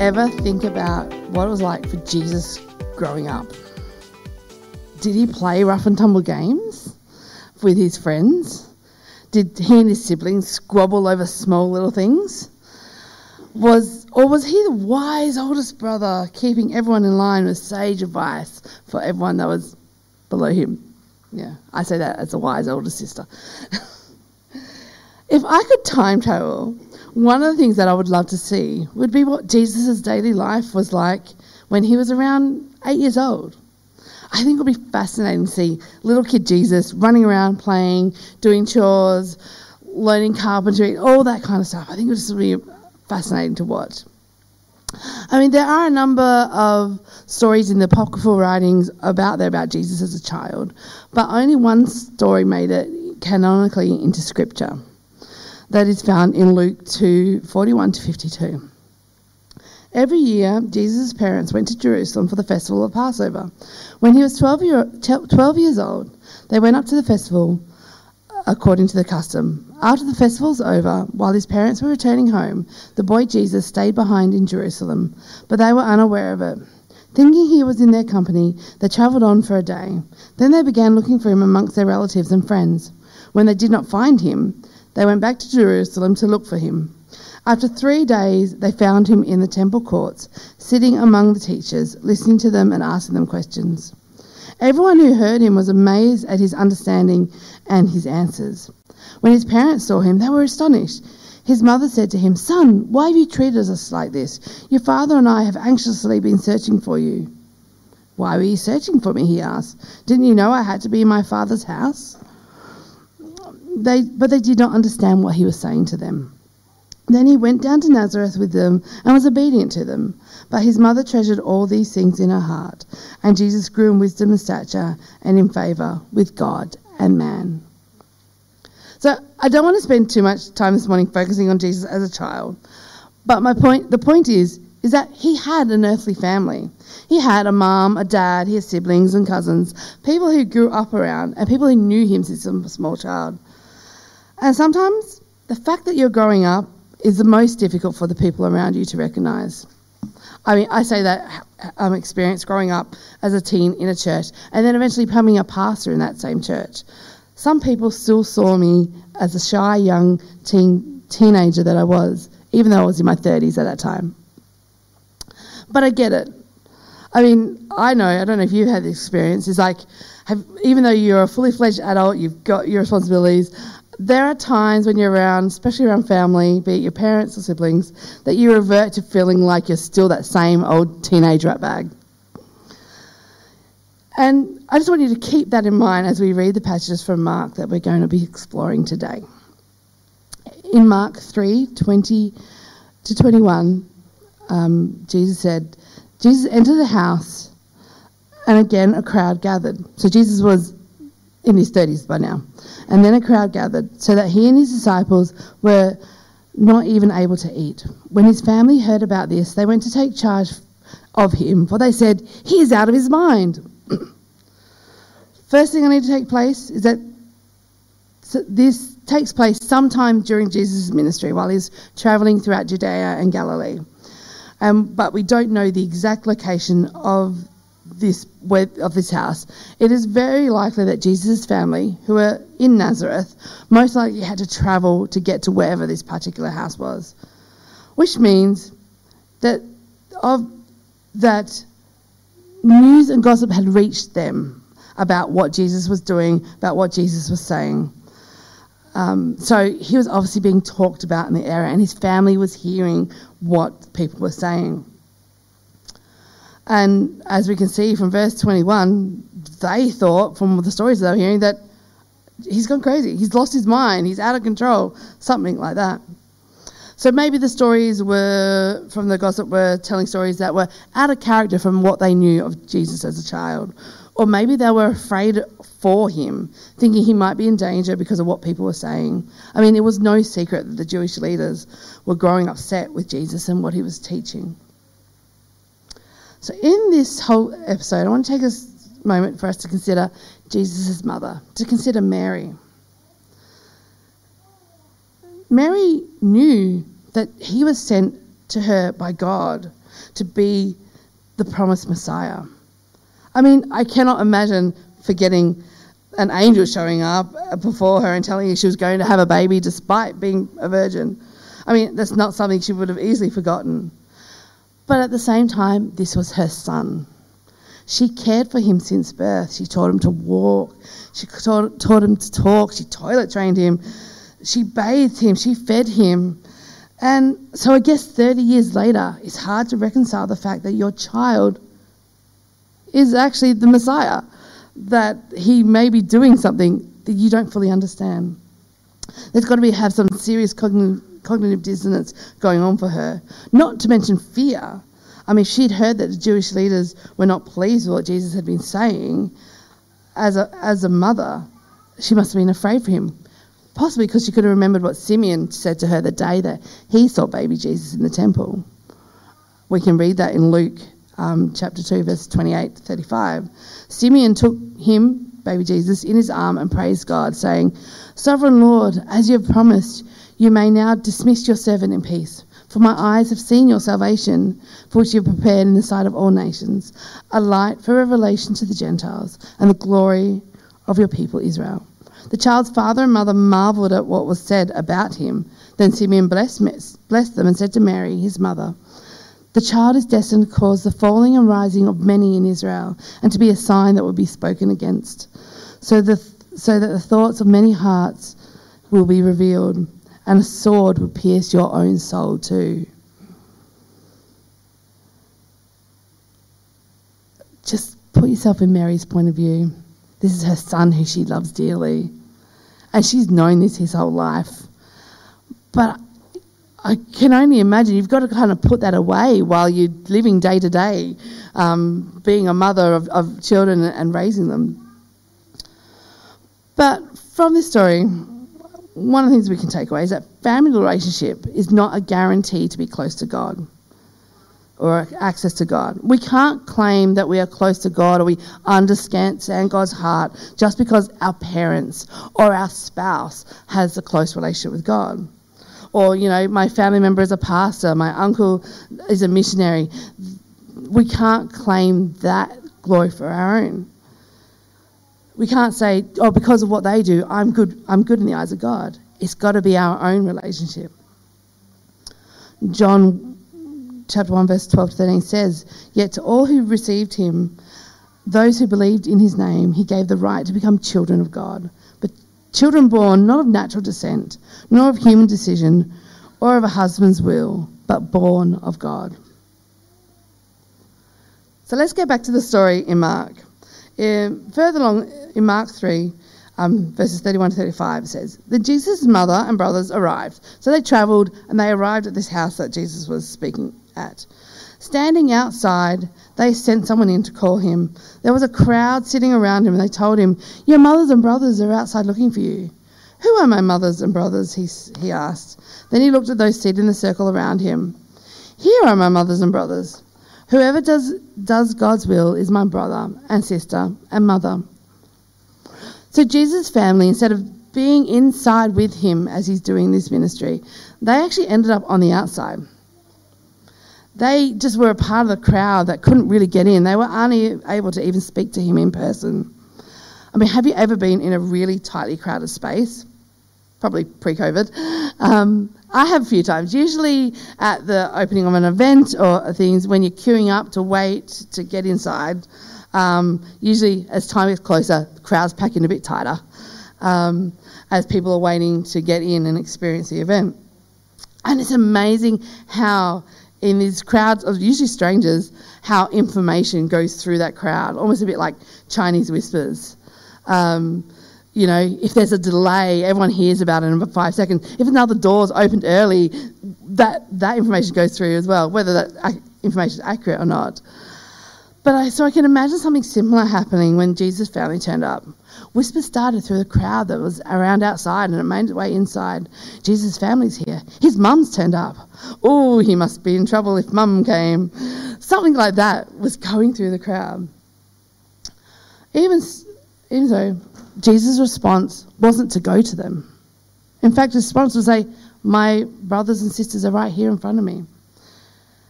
ever think about what it was like for Jesus growing up? Did he play rough and tumble games with his friends? Did he and his siblings squabble over small little things? Was or was he the wise oldest brother, keeping everyone in line with sage advice for everyone that was below him? Yeah, I say that as a wise older sister. if I could time travel, one of the things that I would love to see would be what Jesus' daily life was like when he was around eight years old. I think it would be fascinating to see little kid Jesus running around playing, doing chores, learning carpentry, all that kind of stuff. I think it would just be fascinating to watch. I mean, there are a number of stories in the apocryphal writings about there about Jesus as a child, but only one story made it canonically into scripture. That is found in Luke 2 41 to 52. Every year, Jesus' parents went to Jerusalem for the festival of Passover. When he was 12, year, 12 years old, they went up to the festival according to the custom. After the festival was over, while his parents were returning home, the boy Jesus stayed behind in Jerusalem, but they were unaware of it. Thinking he was in their company, they travelled on for a day. Then they began looking for him amongst their relatives and friends. When they did not find him, they went back to Jerusalem to look for him. After three days, they found him in the temple courts, sitting among the teachers, listening to them and asking them questions. Everyone who heard him was amazed at his understanding and his answers. When his parents saw him, they were astonished. His mother said to him, Son, why have you treated us like this? Your father and I have anxiously been searching for you. Why were you searching for me? He asked. Didn't you know I had to be in my father's house? They, but they did not understand what he was saying to them. Then he went down to Nazareth with them and was obedient to them. But his mother treasured all these things in her heart. And Jesus grew in wisdom and stature and in favour with God and man. So I don't want to spend too much time this morning focusing on Jesus as a child. But my point, the point is, is that he had an earthly family. He had a mom, a dad, his siblings and cousins, people who grew up around, and people who knew him since a small child. And sometimes the fact that you're growing up is the most difficult for the people around you to recognise. I mean, I say that um, experience growing up as a teen in a church and then eventually becoming a pastor in that same church. Some people still saw me as a shy young teen, teenager that I was, even though I was in my 30s at that time. But I get it. I mean, I know, I don't know if you've had the experience, it's like, have, even though you're a fully fledged adult, you've got your responsibilities, there are times when you're around, especially around family, be it your parents or siblings, that you revert to feeling like you're still that same old teenage rat bag. And I just want you to keep that in mind as we read the passages from Mark that we're going to be exploring today. In Mark 3 20 to 21, um, Jesus said, Jesus entered the house, and again a crowd gathered. So Jesus was in his 30s by now. And then a crowd gathered, so that he and his disciples were not even able to eat. When his family heard about this, they went to take charge of him, for they said, He is out of his mind. First thing I need to take place is that this takes place sometime during Jesus' ministry while he's traveling throughout Judea and Galilee. Um, but we don't know the exact location of this of this house, it is very likely that Jesus' family, who were in Nazareth, most likely had to travel to get to wherever this particular house was, which means that of that news and gossip had reached them about what Jesus was doing, about what Jesus was saying. Um, so he was obviously being talked about in the area, and his family was hearing what people were saying. And as we can see from verse 21, they thought, from the stories they were hearing, that he's gone crazy. He's lost his mind. He's out of control. Something like that. So maybe the stories were, from the gossip, were telling stories that were out of character from what they knew of Jesus as a child. Or maybe they were afraid for him, thinking he might be in danger because of what people were saying. I mean, it was no secret that the Jewish leaders were growing upset with Jesus and what he was teaching. So, in this whole episode, I want to take a moment for us to consider Jesus' mother, to consider Mary. Mary knew that he was sent to her by God to be the promised Messiah. I mean, I cannot imagine forgetting an angel showing up before her and telling her she was going to have a baby despite being a virgin. I mean, that's not something she would have easily forgotten. But at the same time, this was her son. She cared for him since birth. She taught him to walk. She taught, taught him to talk. She toilet trained him. She bathed him. She fed him. And so I guess 30 years later, it's hard to reconcile the fact that your child is actually the Messiah that he may be doing something that you don't fully understand. There's got to be have some serious cognitive, cognitive dissonance going on for her. Not to mention fear. I mean, she'd heard that the Jewish leaders were not pleased with what Jesus had been saying. As a, as a mother, she must have been afraid for him. Possibly because she could have remembered what Simeon said to her the day that he saw baby Jesus in the temple. We can read that in Luke um, chapter 2, verse 28 to 35. Simeon took him, baby Jesus, in his arm and praised God, saying, Sovereign Lord, as you have promised, you may now dismiss your servant in peace. For my eyes have seen your salvation, for which you have prepared in the sight of all nations, a light for revelation to the Gentiles, and the glory of your people Israel. The child's father and mother marveled at what was said about him. Then Simeon blessed, blessed them and said to Mary, his mother, the child is destined to cause the falling and rising of many in Israel, and to be a sign that will be spoken against, so, the, so that the thoughts of many hearts will be revealed, and a sword would pierce your own soul too. Just put yourself in Mary's point of view. This is her son who she loves dearly, and she's known this his whole life. But I can only imagine you've got to kind of put that away while you're living day to day, um, being a mother of, of children and raising them. But from this story, one of the things we can take away is that family relationship is not a guarantee to be close to God or access to God. We can't claim that we are close to God or we understand God's heart just because our parents or our spouse has a close relationship with God or you know my family member is a pastor, my uncle is a missionary. We can't claim that glory for our own. We can't say, "Oh, because of what they do, I'm good. I'm good in the eyes of God." It's got to be our own relationship. John chapter 1 verse 12 to 13 says, "Yet to all who received him, those who believed in his name, he gave the right to become children of God." But children born not of natural descent, nor of human decision, or of a husband's will, but born of God. So let's get back to the story in Mark. In, further along in Mark 3, um, verses 31 to 35 says, Then Jesus' mother and brothers arrived. So they travelled and they arrived at this house that Jesus was speaking at. Standing outside, they sent someone in to call him. There was a crowd sitting around him, and they told him, Your mothers and brothers are outside looking for you. Who are my mothers and brothers? He, he asked. Then he looked at those seated in the circle around him. Here are my mothers and brothers. Whoever does, does God's will is my brother and sister and mother. So Jesus' family, instead of being inside with him as he's doing this ministry, they actually ended up on the outside they just were a part of the crowd that couldn't really get in. They were unable to even speak to him in person. I mean, have you ever been in a really tightly crowded space? Probably pre COVID. Um, I have a few times, usually at the opening of an event or things when you're queuing up to wait to get inside. Um, usually, as time gets closer, the crowd's packing a bit tighter um, as people are waiting to get in and experience the event. And it's amazing how in these crowds of usually strangers, how information goes through that crowd, almost a bit like Chinese whispers. Um, you know, if there's a delay, everyone hears about it in five seconds. If another door's opened early, that, that information goes through as well, whether that information is accurate or not. But I, so I can imagine something similar happening when Jesus' family turned up. Whispers started through the crowd that was around outside and it made its way inside. Jesus' family's here. His mum's turned up. Oh, he must be in trouble if mum came. Something like that was going through the crowd. Even, even so, Jesus' response wasn't to go to them. In fact, his response was say, My brothers and sisters are right here in front of me.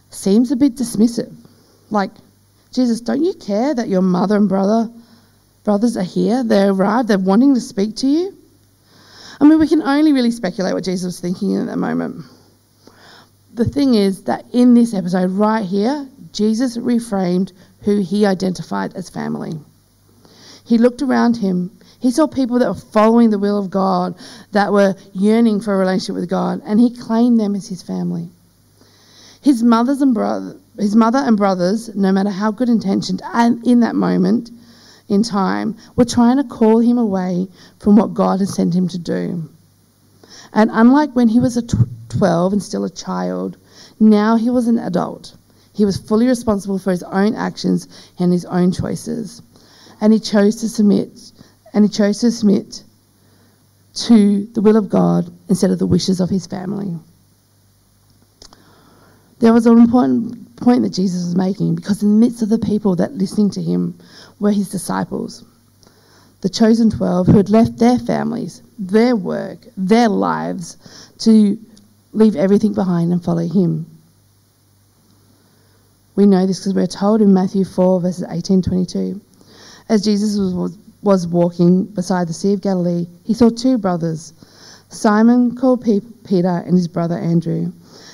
seems a bit dismissive. Like, Jesus, don't you care that your mother and brother brothers are here? They arrived, they're wanting to speak to you. I mean, we can only really speculate what Jesus was thinking at that moment. The thing is that in this episode right here, Jesus reframed who he identified as family. He looked around him. He saw people that were following the will of God, that were yearning for a relationship with God, and he claimed them as his family. His mothers and brother, his mother and brothers, no matter how good intentioned, and in that moment in time, were trying to call him away from what God had sent him to do. And unlike when he was a 12 and still a child, now he was an adult. He was fully responsible for his own actions and his own choices. And he chose to submit, and he chose to submit to the will of God instead of the wishes of his family. There was an important point that Jesus was making because in the midst of the people that listening to him were his disciples, the chosen 12 who had left their families, their work, their lives to leave everything behind and follow him. We know this because we're told in Matthew 4, verses 18 22. As Jesus was, was walking beside the Sea of Galilee, he saw two brothers, Simon called Peter and his brother Andrew.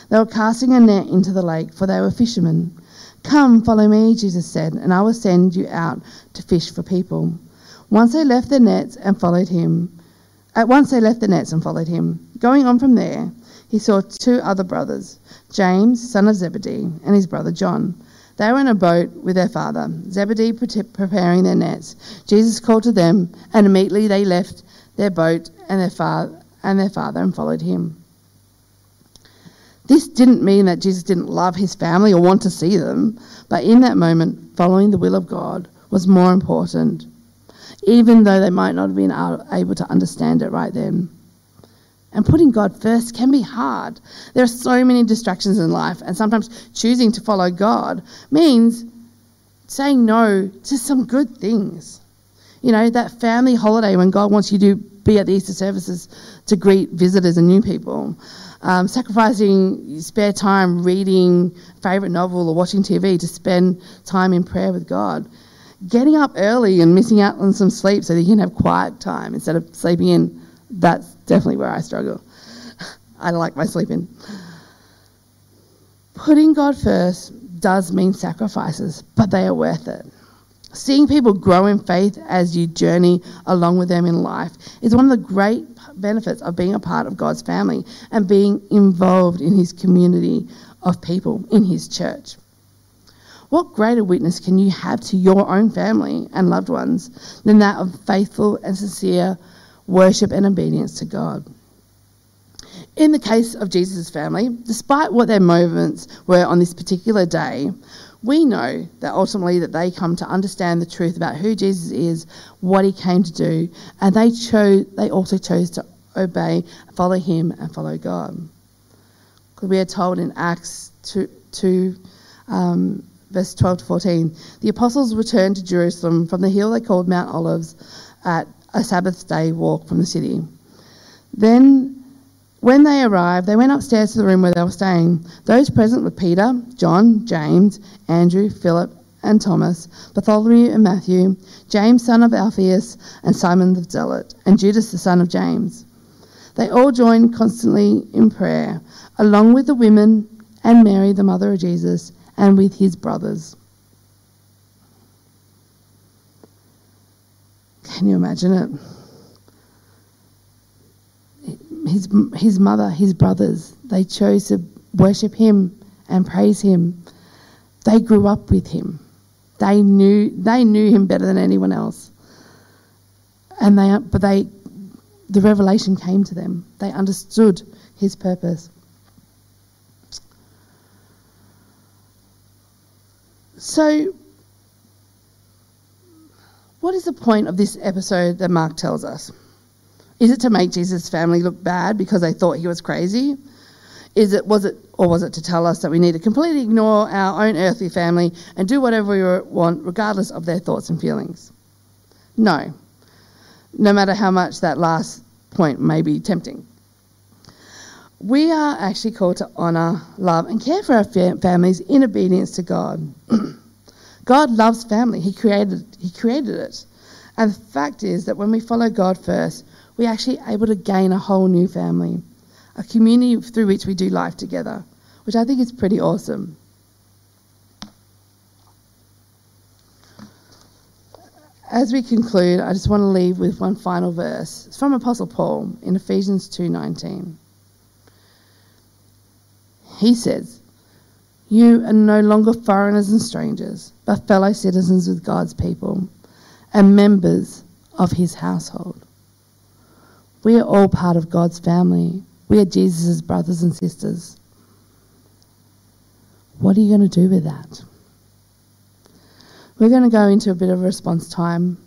They were casting a net into the lake, for they were fishermen. Come, follow me, Jesus said, and I will send you out to fish for people. Once they left their nets and followed him, at once they left the nets and followed him. Going on from there, he saw two other brothers, James, son of Zebedee, and his brother John. They were in a boat with their father, Zebedee preparing their nets. Jesus called to them, and immediately they left their boat and their, fa- and their father and followed him. This didn't mean that Jesus didn't love his family or want to see them, but in that moment, following the will of God was more important, even though they might not have been able to understand it right then. And putting God first can be hard. There are so many distractions in life, and sometimes choosing to follow God means saying no to some good things. You know, that family holiday when God wants you to be at the Easter services to greet visitors and new people um, sacrificing spare time reading favourite novel or watching TV to spend time in prayer with God. Getting up early and missing out on some sleep so that you can have quiet time instead of sleeping in, that's definitely where I struggle. I don't like my sleeping. Putting God first does mean sacrifices, but they are worth it. Seeing people grow in faith as you journey along with them in life is one of the great benefits of being a part of God's family and being involved in His community of people, in His church. What greater witness can you have to your own family and loved ones than that of faithful and sincere worship and obedience to God? In the case of Jesus' family, despite what their movements were on this particular day, we know that ultimately that they come to understand the truth about who Jesus is, what he came to do, and they chose they also chose to obey, follow him and follow God. Because we are told in Acts 2, 2 um, verse 12 to 14, the apostles returned to Jerusalem from the hill they called Mount Olives at a Sabbath day walk from the city. Then when they arrived, they went upstairs to the room where they were staying. Those present were Peter, John, James, Andrew, Philip, and Thomas, Bartholomew and Matthew, James, son of Alphaeus, and Simon the Zealot, and Judas, the son of James. They all joined constantly in prayer, along with the women and Mary, the mother of Jesus, and with his brothers. Can you imagine it? his, his mother, his brothers, they chose to worship him and praise him. They grew up with him. They knew, they knew him better than anyone else. And they, but they, the revelation came to them. They understood his purpose. So, what is the point of this episode that Mark tells us? Is it to make Jesus' family look bad because they thought he was crazy? Is it was it or was it to tell us that we need to completely ignore our own earthly family and do whatever we want regardless of their thoughts and feelings? No. No matter how much that last point may be tempting. we are actually called to honour, love, and care for our families in obedience to God. God loves family. He created, he created it. And the fact is that when we follow God first, we're actually able to gain a whole new family, a community through which we do life together, which I think is pretty awesome. As we conclude, I just want to leave with one final verse. It's from Apostle Paul in Ephesians 2:19. He says, You are no longer foreigners and strangers, but fellow citizens with God's people and members of his household. We are all part of God's family. We are Jesus' brothers and sisters. What are you going to do with that? We're going to go into a bit of response time.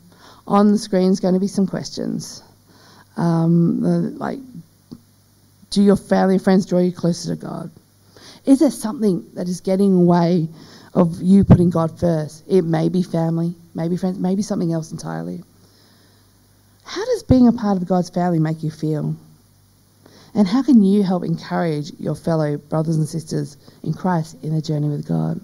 On the screen is going to be some questions. Um, like, do your family and friends draw you closer to God? Is there something that is getting away of you putting God first? It may be family, maybe friends, maybe something else entirely. How does being a part of God's family make you feel? And how can you help encourage your fellow brothers and sisters in Christ in the journey with God?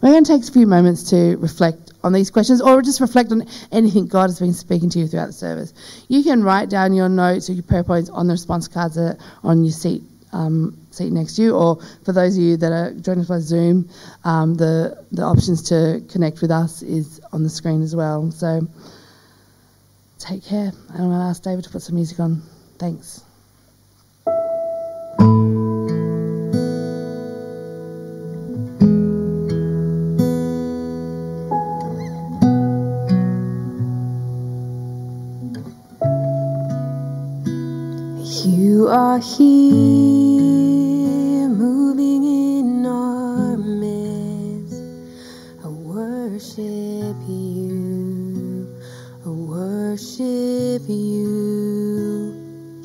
We're going to take a few moments to reflect on these questions or just reflect on anything God has been speaking to you throughout the service. You can write down your notes or your prayer points on the response cards on your seat um, seat next to you, or for those of you that are joining us by Zoom, um, the the options to connect with us is on the screen as well. So take care, and I'm going to ask David to put some music on. Thanks.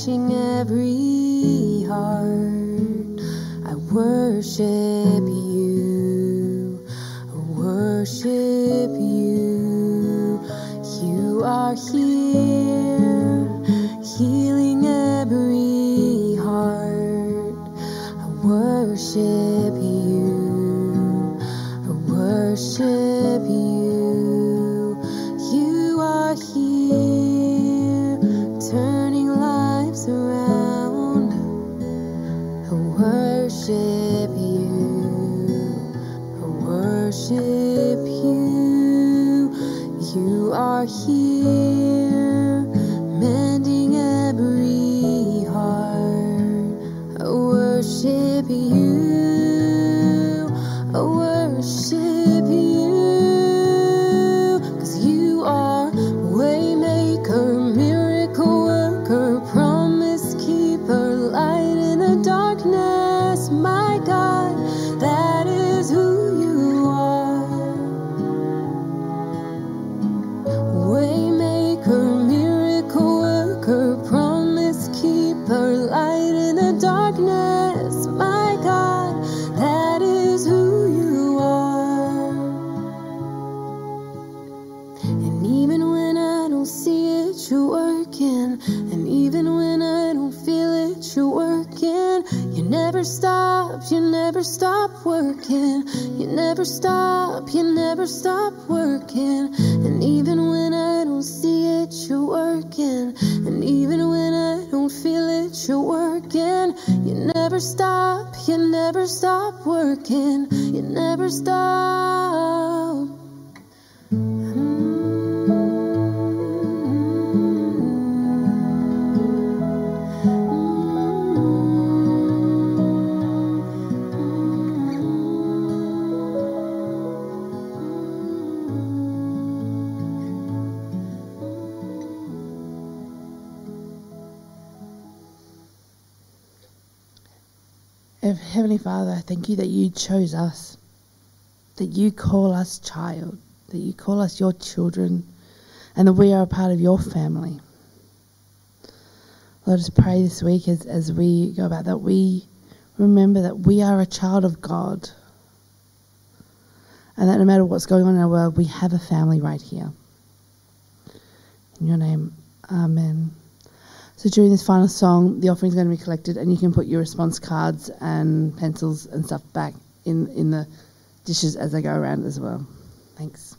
touching every heart. Worship you, I worship you. You are here, tears Heavenly Father, I thank you that you chose us that you call us child, that you call us your children, and that we are a part of your family. Lord, just pray this week as, as we go about that we remember that we are a child of God. And that no matter what's going on in our world, we have a family right here. In your name, Amen. So during this final song, the offering is going to be collected, and you can put your response cards and pencils and stuff back in, in the dishes as I go around as well. Thanks.